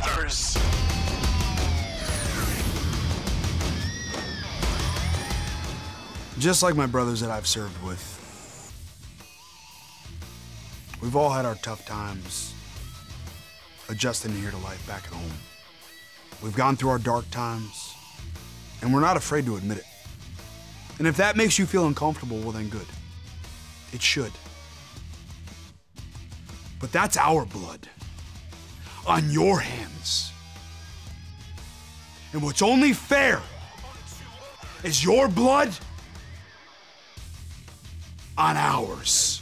others. Just like my brothers that I've served with, we've all had our tough times adjusting here to life back at home. We've gone through our dark times, and we're not afraid to admit it. And if that makes you feel uncomfortable, well, then good. It should. But that's our blood on your hands. And what's only fair is your blood on ours.